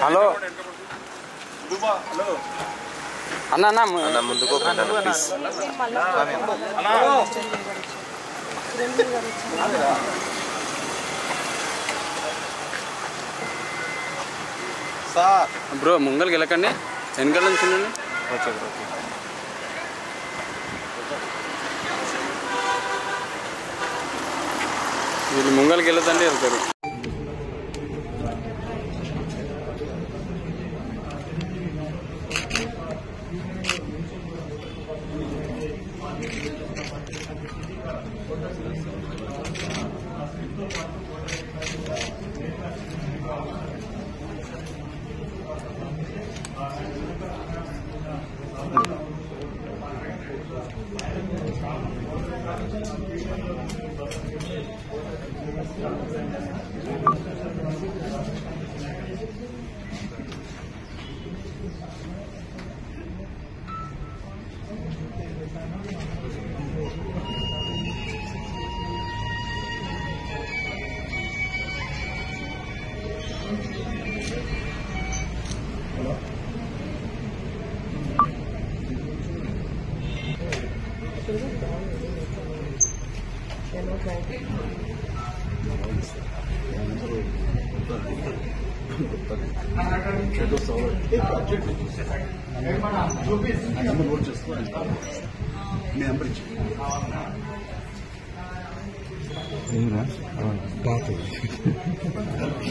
Hello. అన్న అన్న అన్న ముందుకు ప్లీజ్ బ్రో ముంగల్కి వెళ్ళకండి వెనకాల నుంచి ఉండండి ఓకే బ్రో వీళ్ళు ముంగల్కి వెళ్ళదండి వెళ్తారు. 嗯。चलो నమోదు చేసుకోవాలి మీ నెంబర్ ఇచ్చి కాదు